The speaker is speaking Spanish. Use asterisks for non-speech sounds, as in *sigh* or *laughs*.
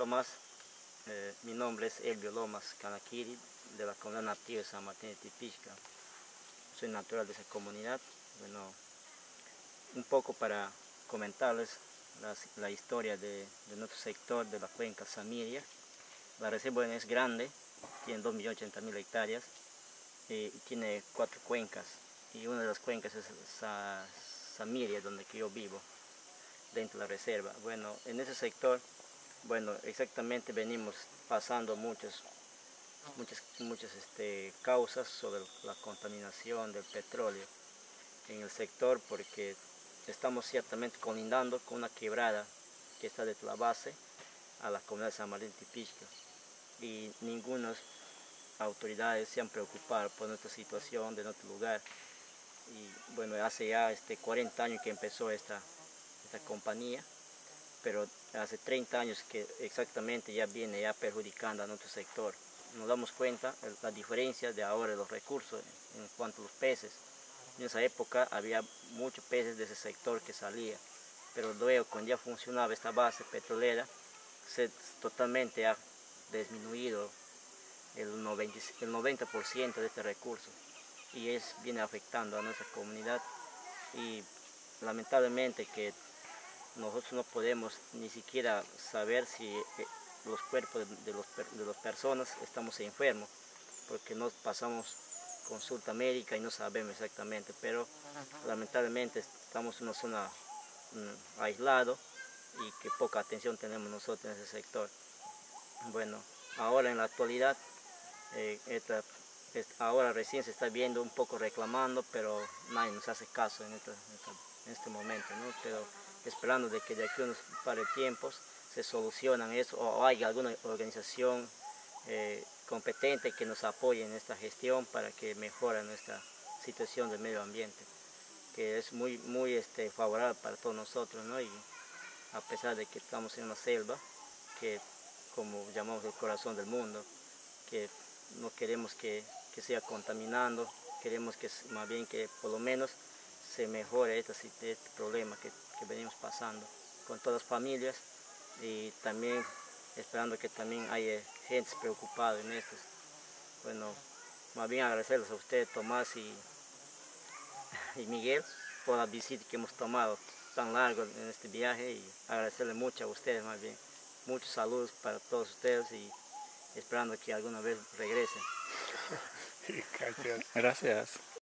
Tomás, eh, mi nombre es Elvio Lomas Canaquiri, de la comunidad nativa de San Martín de Tipisca. Soy natural de esa comunidad. Bueno, un poco para comentarles la, historia de, nuestro sector de la cuenca Samiria. La reserva es grande, tiene 2.080.000 hectáreas eh, y tiene cuatro cuencas. Y una de las cuencas es Samiria, donde yo vivo, dentro de la reserva. Bueno, en ese sector bueno, exactamente venimos pasando muchas, muchas, muchas este, causas sobre la contaminación del petróleo en el sector porque estamos ciertamente colindando con una quebrada que está desde la base a la comunidad de San Martín Tipisca y ninguna autoridades se han preocupado por nuestra situación de nuestro lugar. Y bueno hace ya este 40 años que empezó esta, esta compañía pero hace 30 años que exactamente ya viene ya perjudicando a nuestro sector. Nos damos cuenta de la diferencia de ahora de los recursos en cuanto a los peces. En esa época había muchos peces de ese sector que salía, pero luego cuando ya funcionaba esta base petrolera, se totalmente ha disminuido el 90%, el 90 de este recurso y es viene afectando a nuestra comunidad y lamentablemente que nosotros no podemos ni siquiera saber si eh, los cuerpos de, los, de las personas estamos enfermos, porque no pasamos consulta médica y no sabemos exactamente, pero lamentablemente estamos en una zona mm, aislado y que poca atención tenemos nosotros en ese sector. Bueno, ahora en la actualidad, eh, ahora recién se está viendo un poco reclamando, pero nadie nos hace caso en, en este momento, ¿no? Pero, esperando de que de aquí a unos par de tiempos se solucionan eso o haya alguna organización eh, competente que nos apoye en esta gestión para que mejore nuestra situación del medio ambiente, que es muy, muy este, favorable para todos nosotros, ¿no? Y a pesar de que estamos en una selva, que como llamamos el corazón del mundo, que no queremos que, que sea contaminando, queremos que más bien que por lo menos se mejore este, este problema que, que, venimos pasando con todas las familias y también esperando que también haya gente preocupada en esto. Bueno, más bien agradecerles a ustedes, Tomás y, y Miguel, por la visita que hemos tomado tan largo en este viaje y agradecerles mucho a ustedes más bien. Muchos saludos para todos ustedes y esperando que alguna vez regresen. *laughs* Gracias. Gracias.